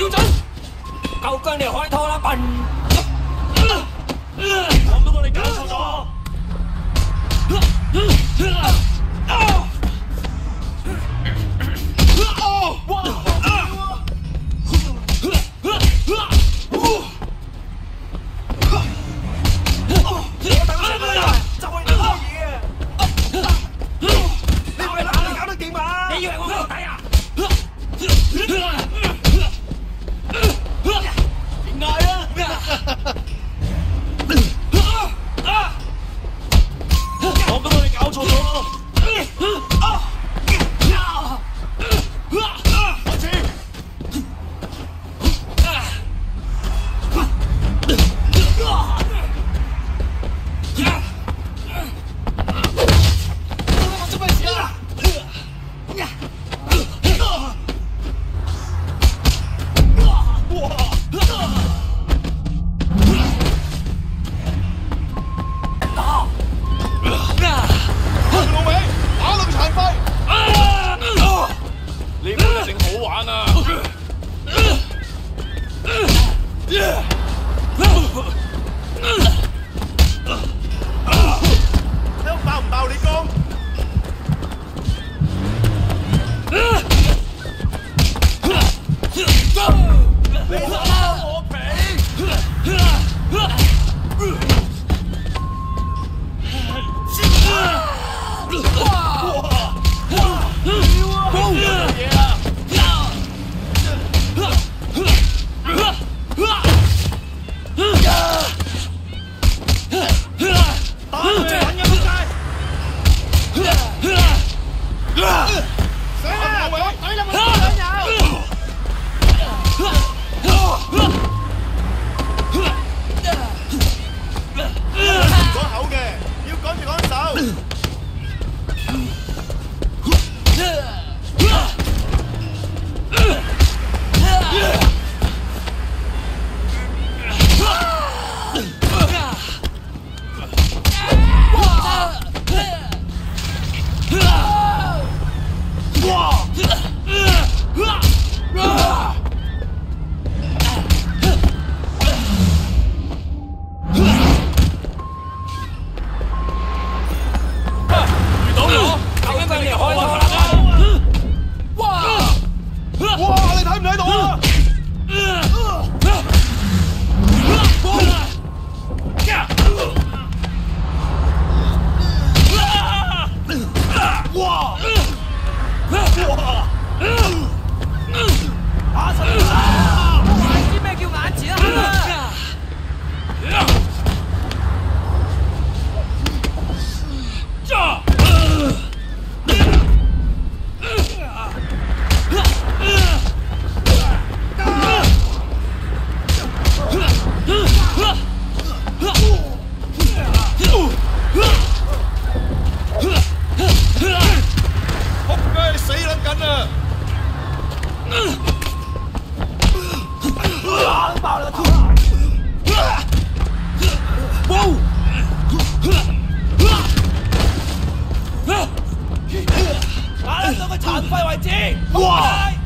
要准，够姜你开拖啦笨！我都帮你搞错咗。残废为止。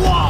睇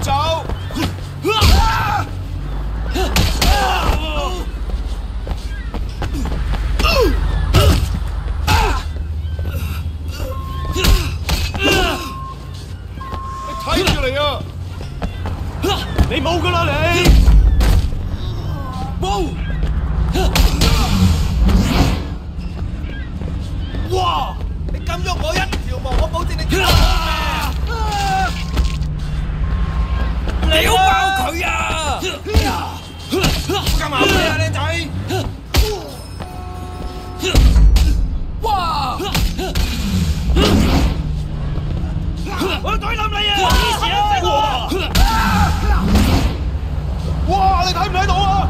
走。你睇唔睇到啊？